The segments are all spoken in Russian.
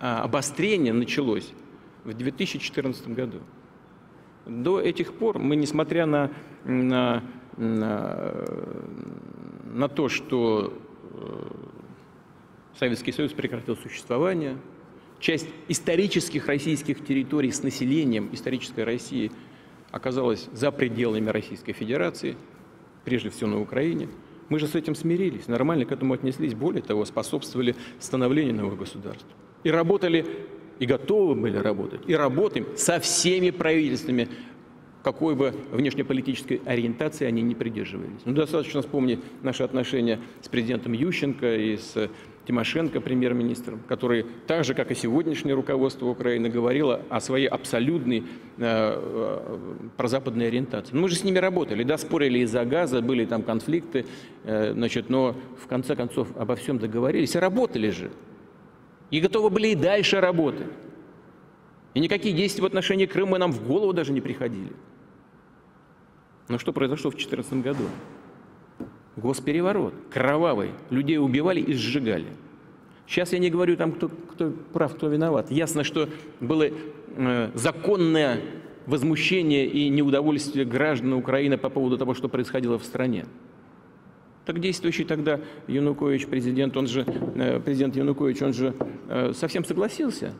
А обострение началось в 2014 году. До этих пор мы, несмотря на, на, на, на то, что э, Советский Союз прекратил существование, часть исторических российских территорий с населением исторической России оказалась за пределами Российской Федерации, прежде всего на Украине. Мы же с этим смирились, нормально к этому отнеслись, более того, способствовали становлению нового государства. И работали, и готовы были работать, и работаем со всеми правительствами, какой бы внешнеполитической ориентации они не придерживались. Ну, достаточно вспомнить наши отношения с президентом Ющенко и с Тимошенко, премьер-министром, который так же, как и сегодняшнее руководство Украины, говорило о своей абсолютной э, э, прозападной ориентации. Ну, мы же с ними работали, да, спорили из-за газа, были там конфликты, э, значит, но в конце концов обо всем договорились и работали же. И готовы были и дальше работать. И никакие действия в отношении Крыма нам в голову даже не приходили. Но что произошло в 2014 году? Госпереворот, кровавый. Людей убивали и сжигали. Сейчас я не говорю там, кто, кто прав, кто виноват. Ясно, что было э, законное возмущение и неудовольствие граждан Украины по поводу того, что происходило в стране. Так действующий тогда Янукович, президент, он же, э, президент Янукович, он же э, совсем согласился.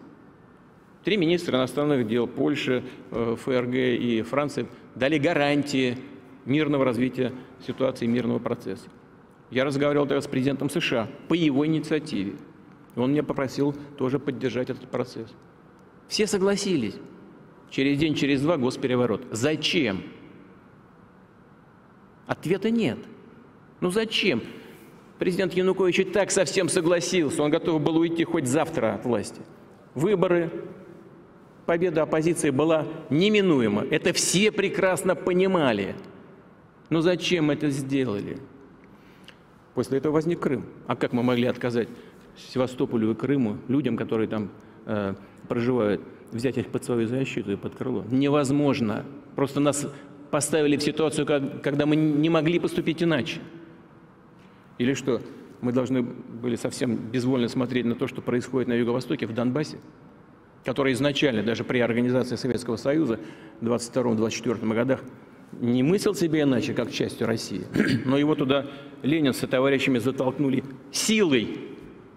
Три министра иностранных дел Польши, э, ФРГ и Франции дали гарантии мирного развития ситуации, мирного процесса. Я разговаривал тогда с президентом США по его инициативе. Он меня попросил тоже поддержать этот процесс. Все согласились. Через день, через два госпереворот. Зачем? Ответа нет. Ну зачем? Президент Янукович и так совсем согласился. Он готов был уйти хоть завтра от власти. Выборы, победа оппозиции была неминуема. Это все прекрасно понимали. Но зачем это сделали? После этого возник Крым. А как мы могли отказать Севастополю и Крыму, людям, которые там э, проживают, взять их под свою защиту и под крыло? Невозможно. Просто нас поставили в ситуацию, когда мы не могли поступить иначе. Или что, мы должны были совсем безвольно смотреть на то, что происходит на Юго-Востоке, в Донбассе, который изначально, даже при организации Советского Союза в 22-24 годах, не мыслил себе иначе, как частью России, но его туда Ленин со товарищами затолкнули силой.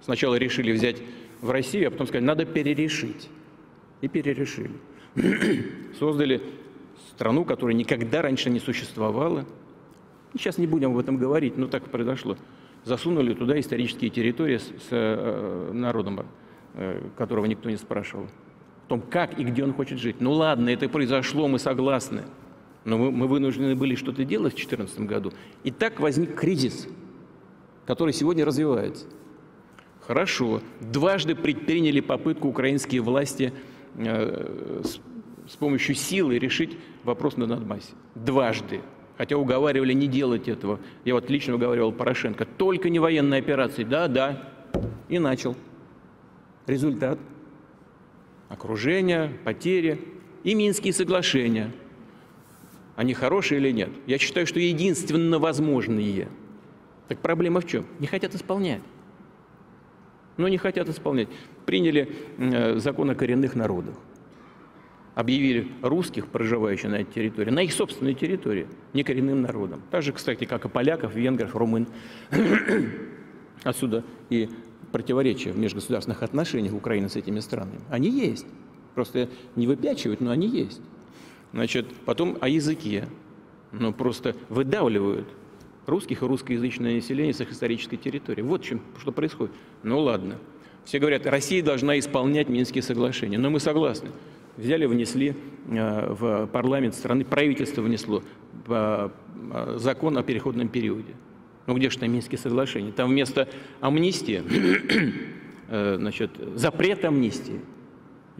Сначала решили взять в Россию, а потом сказали, надо перерешить. И перерешили. Создали страну, которая никогда раньше не существовала. Сейчас не будем об этом говорить, но так произошло. Засунули туда исторические территории с, с э, народом, э, которого никто не спрашивал. О том, как и где он хочет жить. Ну ладно, это произошло, мы согласны. Но мы, мы вынуждены были что-то делать в 2014 году. И так возник кризис, который сегодня развивается. Хорошо. Дважды предприняли попытку украинские власти э, с, с помощью силы решить вопрос на Донбассе. Дважды. Хотя уговаривали не делать этого. Я вот лично уговаривал Порошенко. Только не военные операции. Да, да. И начал. Результат. Окружение, потери и Минские соглашения – они хорошие или нет? Я считаю, что единственно возможные. Так проблема в чем? Не хотят исполнять. Но не хотят исполнять. Приняли э, закон о коренных народах. Объявили русских, проживающих на этой территории, на их собственной территории, не коренным народом. Так же, кстати, как и поляков, венгров, румын. Отсюда и противоречия в межгосударственных отношениях Украины с этими странами. Они есть. Просто не выпячивают, но они есть. Значит, потом о языке. Ну, просто выдавливают русских и русскоязычное население с их исторической территории. Вот чем, что происходит. Ну ладно. Все говорят, Россия должна исполнять Минские соглашения. Но мы согласны. Взяли, внесли э, в парламент страны, правительство внесло э, закон о переходном периоде. Ну где же там Минские соглашения? Там вместо амнистии, э, значит, запрет амнистии,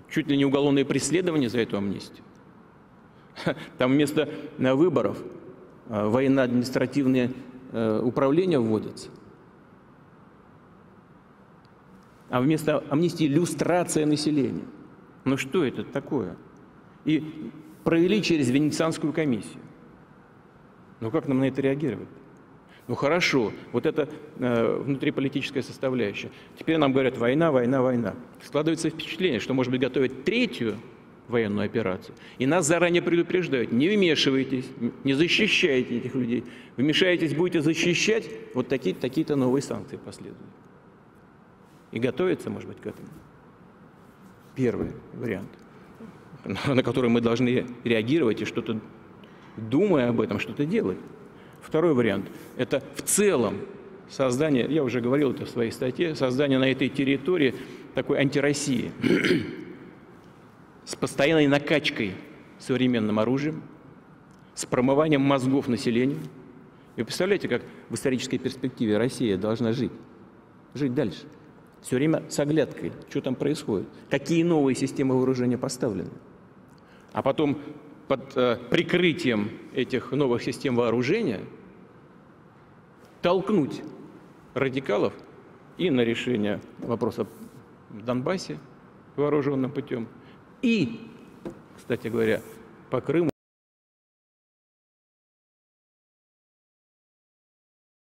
чуть ли не уголовное преследование за эту амнистию. Там вместо э, выборов э, военно-административные э, управления вводятся. А вместо амнистии люстрация населения. Ну что это такое? И провели через Венецианскую комиссию. Ну как нам на это реагировать? Ну хорошо, вот это э, внутриполитическая составляющая. Теперь нам говорят война, война, война. Складывается впечатление, что, может быть, готовят третью военную операцию. И нас заранее предупреждают, не вмешивайтесь, не защищайте этих людей. Вмешаетесь, будете защищать, вот такие-то такие новые санкции последуют. И готовиться, может быть, к этому. Первый вариант, на который мы должны реагировать и что-то, думая об этом, что-то делать. Второй вариант – это в целом создание, я уже говорил это в своей статье, создание на этой территории такой антироссии с постоянной накачкой современным оружием, с промыванием мозгов населения. Вы представляете, как в исторической перспективе Россия должна жить? Жить дальше. Все время с оглядкой, что там происходит, какие новые системы вооружения поставлены. А потом под э, прикрытием этих новых систем вооружения толкнуть радикалов и на решение вопроса в Донбассе вооруженным путем, и, кстати говоря, по Крыму.